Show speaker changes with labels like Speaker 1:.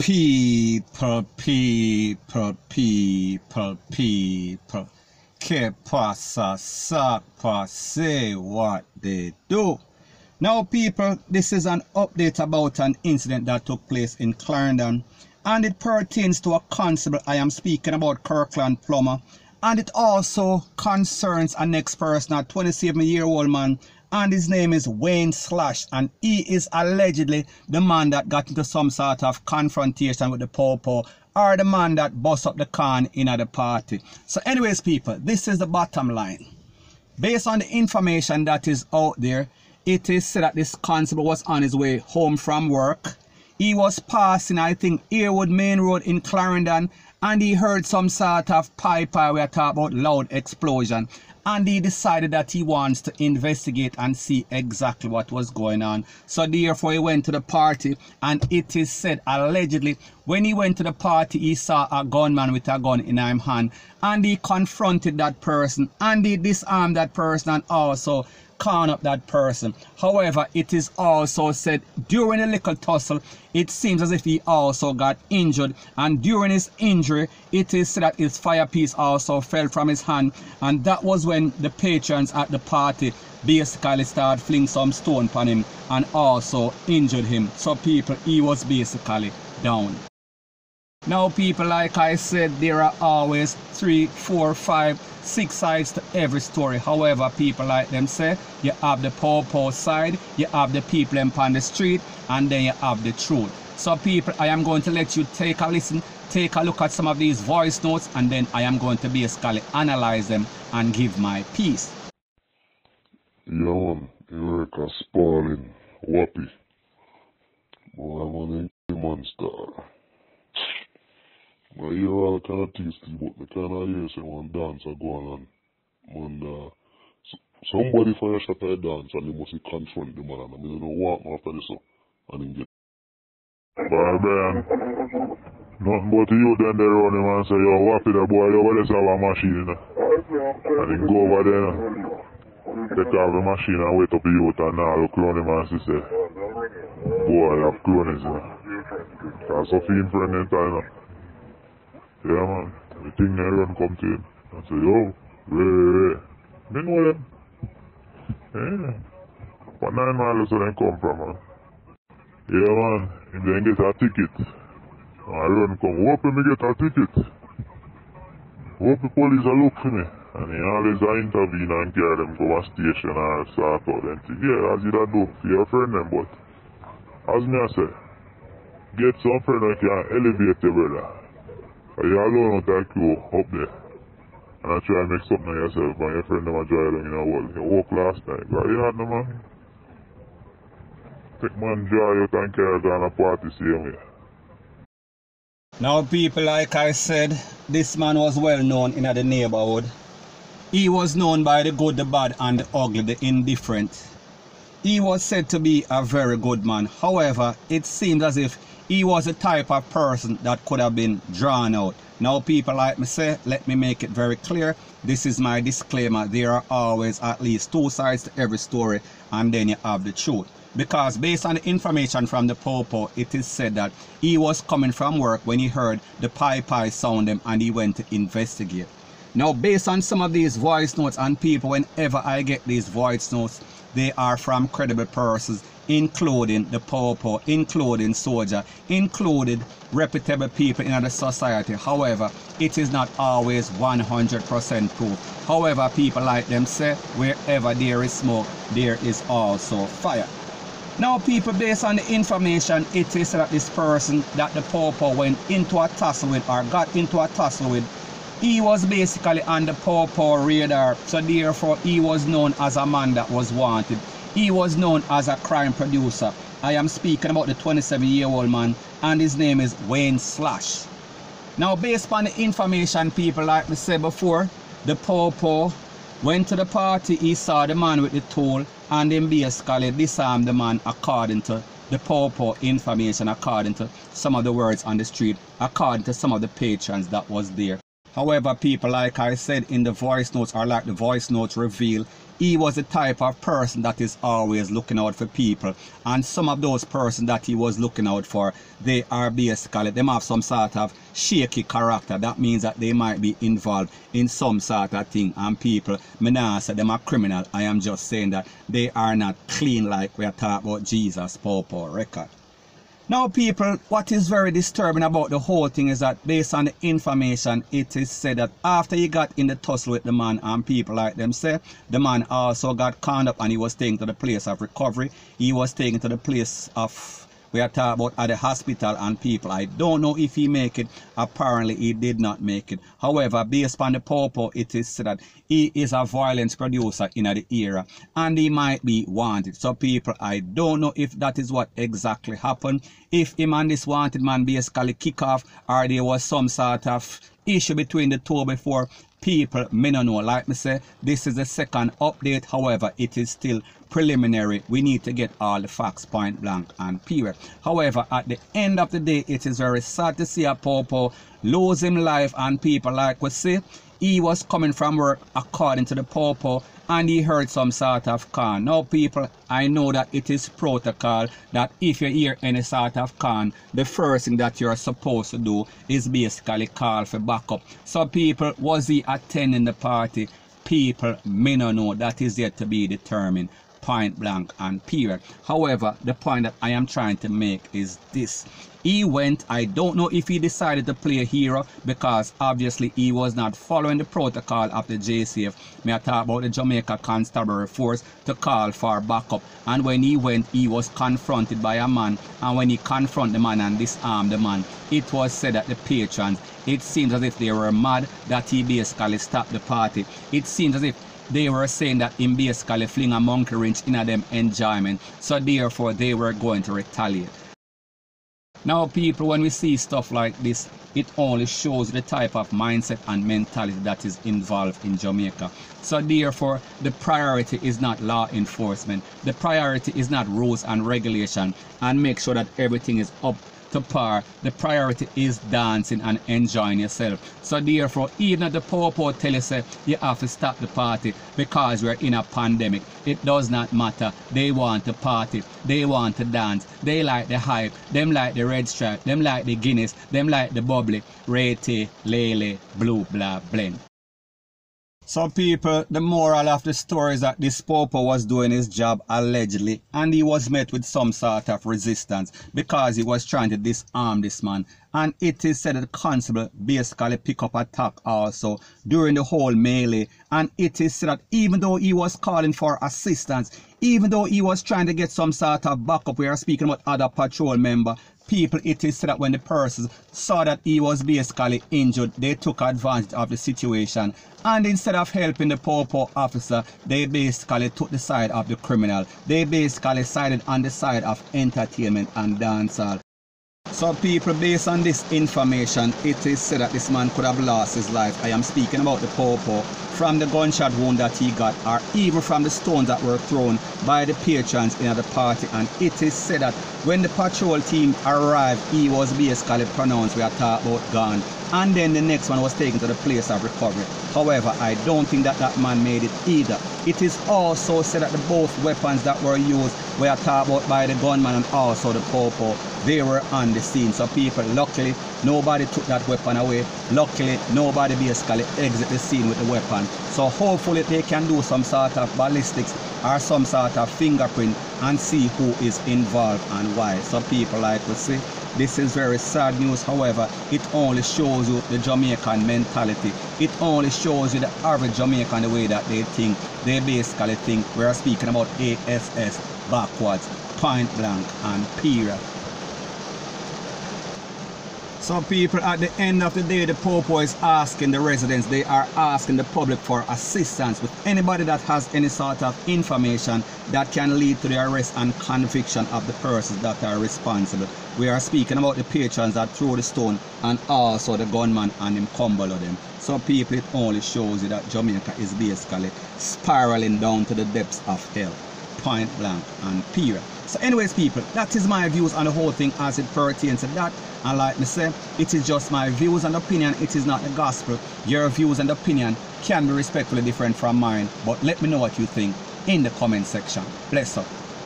Speaker 1: People, people, people, people. Que pasa, sapa, say what they do. Now, people, this is an update about an incident that took place in Clarendon, and it pertains to a constable. I am speaking about Kirkland Plummer, and it also concerns a next person, a 27 year old man and his name is Wayne Slash and he is allegedly the man that got into some sort of confrontation with the Popo or the man that bust up the can in at the party. So anyways people, this is the bottom line. Based on the information that is out there, it is said that this constable was on his way home from work. He was passing, I think, Earwood Main Road in Clarendon and he heard some sort of pipe we are talking about loud explosion and he decided that he wants to investigate and see exactly what was going on. So therefore he went to the party and it is said allegedly when he went to the party he saw a gunman with a gun in his hand and he confronted that person and he disarmed that person and also con up that person. However, it is also said during a little tussle, it seems as if he also got injured. And during his injury, it is said that his firepiece also fell from his hand. And that was when the patrons at the party basically started fling some stone upon him and also injured him. So people, he was basically down. Now people, like I said, there are always three, four, five, six sides to every story. However, people like them say, you have the poor, poor side, you have the people on the street, and then you have the truth. So people, I am going to let you take a listen, take a look at some of these voice notes, and then I am going to basically analyze them and give my piece.
Speaker 2: Man, Eureka Spalding, Whoppy. Boy, I'm on a monster. I hear all kind of things, but I kind of hear say one dance are going on. And uh, somebody fire shot a dance and they must confront the man and I mean, you know, walk after this up and then get. Bye, man. Nothing but you then they run him and say, yo, what the boy over there have a machine? And then go over there? Take off the machine and wait up the youth and now look around him and say, boy, I have know? That's a fiend friend in time? Yeah, man. The thing everyone come to him and say, yo, Ray, Ray. They know them. Yeah. What nine miles where they come from, man? Yeah, man. If they get a ticket, I run come, hope me get a ticket. Hope the police are look for me. And he always a intervene and carry them to a station and sort out them things. Yeah, as you do for your friend them, but as me I say, get some friend that can elevate your brother. You alone out that crew up there? And I try to make something of yourself and your friend them them in a world. You last night. Got you had no man? Take man and carry down a party.
Speaker 1: Now people, like I said, this man was well known in the neighborhood. He was known by the good, the bad and the ugly, the indifferent. He was said to be a very good man. However, it seems as if he was a type of person that could have been drawn out. Now people like me say, let me make it very clear. This is my disclaimer. There are always at least two sides to every story and then you have the truth. Because based on the information from the Popo, it is said that he was coming from work when he heard the Pi Pi sound him and he went to investigate. Now based on some of these voice notes and people, whenever I get these voice notes, they are from credible persons including the poor, including soldier, including reputable people in the society. However, it is not always 100% proof. However, people like them say, wherever there is smoke, there is also fire. Now, people, based on the information, it is that this person that the Popo went into a tussle with or got into a tussle with, he was basically on the Popo radar. So therefore, he was known as a man that was wanted. He was known as a crime producer. I am speaking about the 27 year old man and his name is Wayne Slash. Now based upon the information people like me said before, the Popo went to the party, he saw the man with the tool and then basically disarmed the man according to the Popo information, according to some of the words on the street, according to some of the patrons that was there. However, people, like I said in the voice notes, or like the voice notes reveal, he was the type of person that is always looking out for people. And some of those persons that he was looking out for, they are basically, they have some sort of shaky character. That means that they might be involved in some sort of thing. And people, me not say them are criminal. I am just saying that they are not clean like we are talking about Jesus Popo record. Now people, what is very disturbing about the whole thing is that based on the information, it is said that after he got in the tussle with the man and people like them say, the man also got conned up and he was taken to the place of recovery. He was taken to the place of we are talking about at the hospital and people. I don't know if he make it. Apparently, he did not make it. However, based on the popo, it is said that he is a violence producer in the era and he might be wanted. So people, I don't know if that is what exactly happened. If him and this wanted man basically kick off or there was some sort of issue between the two before people may not know. Like me say this is the second update. However it is still preliminary. We need to get all the facts point blank and period. However at the end of the day it is very sad to see a popo lose him life and people like we say he was coming from work according to the popo and he heard some sort of con. Now people, I know that it is protocol that if you hear any sort of con, the first thing that you're supposed to do is basically call for backup. So people, was he attending the party? People may not know. That is yet to be determined point blank and period. However, the point that I am trying to make is this. He went, I don't know if he decided to play a hero because obviously he was not following the protocol of the JCF. May I talk about the Jamaica Constabulary Force to call for backup. And when he went, he was confronted by a man. And when he confronted the man and disarmed the man, it was said that the patrons, it seems as if they were mad that he basically stopped the party. It seems as if they were saying that him basically fling a monkey wrench in them enjoyment. So therefore they were going to retaliate. Now people, when we see stuff like this, it only shows the type of mindset and mentality that is involved in Jamaica. So therefore, the priority is not law enforcement. The priority is not rules and regulation and make sure that everything is up to par, the priority is dancing and enjoying yourself. So therefore, even the popo tell you say you have to stop the party because we're in a pandemic, it does not matter. They want to party, they want to dance, they like the hype, them like the red stripe, them like the Guinness, them like the bubbly, Rete, Lele, Blue, Blah, Blend. Some people, the moral of the story is that this Popo was doing his job allegedly and he was met with some sort of resistance because he was trying to disarm this man. And it is said that the constable basically pick up attack also during the whole melee. And it is said that even though he was calling for assistance, even though he was trying to get some sort of backup, we are speaking about other patrol member, people, it is that when the persons saw that he was basically injured, they took advantage of the situation. And instead of helping the poor, poor officer, they basically took the side of the criminal. They basically sided on the side of entertainment and dancehall. So people, based on this information, it is said that this man could have lost his life. I am speaking about the popo. From the gunshot wound that he got or even from the stones that were thrown by the patrons in the party. And it is said that when the patrol team arrived he was basically pronounced we are talking about gone and then the next one was taken to the place of recovery. However, I don't think that that man made it either. It is also said that the both weapons that were used were talked about by the gunman and also the popo, they were on the scene. So people, luckily, nobody took that weapon away. Luckily, nobody basically exit the scene with the weapon. So hopefully they can do some sort of ballistics or some sort of fingerprint and see who is involved and why. So people like to see this is very sad news. However, it only shows you the Jamaican mentality. It only shows you the average Jamaican the way that they think. They basically think we're speaking about ASS backwards, point blank and period. Some people at the end of the day, the Popo is asking the residents, they are asking the public for assistance with anybody that has any sort of information that can lead to the arrest and conviction of the persons that are responsible. We are speaking about the patrons that threw the stone and also the gunman and him combo them. So people, it only shows you that Jamaica is basically spiraling down to the depths of hell. Point blank and period. So anyways, people, that is my views on the whole thing as it pertains to that. And like me say, it is just my views and opinion. It is not the gospel. Your views and opinion can be respectfully different from mine. But let me know what you think in the comment section. Bless up.